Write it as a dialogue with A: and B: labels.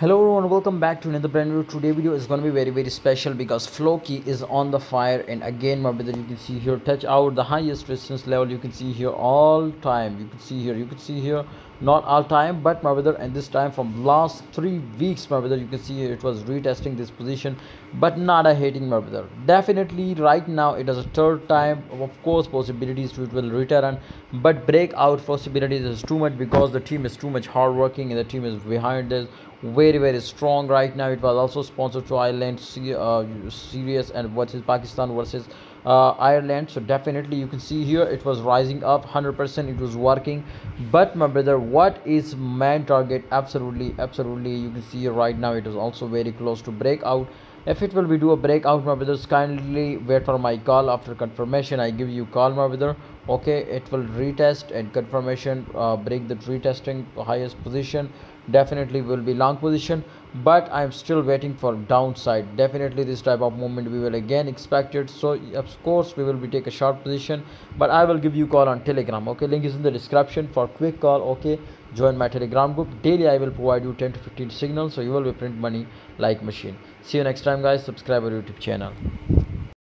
A: hello everyone welcome back to another brand new today video. Is going to be very very special because floki is on the fire. And again my brother you can see here touch out the highest resistance level you can see here all time. You can see here you can see here not all time but my brother and this time from last three weeks my brother you can see it was retesting this position but not a hating my brother. Definitely right now it is a third time of course possibilities to it will return but breakout possibilities is too much because the team is too much hard working and the team is behind this very very strong right now. It was also sponsored to ireland uh, series and versus pakistan versus uh, ireland so definitely you can see here it was rising up 100 percent it was working. But my brother what is main target? Absolutely absolutely you can see right now it is also very close to breakout. If it will be do a breakout my brothers kindly wait for my call. After confirmation i give you call my brother. Okay it will retest and confirmation uh, break the retesting highest position. Definitely will be long position but i'm still waiting for downside. Definitely this type of movement we will again expect it. So of course we will be take a short position. But i will give you call on telegram okay? Link is in the description for quick call okay? Join my telegram group. Daily i will provide you 10 to 15 signals so you will be print money like machine. See you next time guys. Subscribe our youtube channel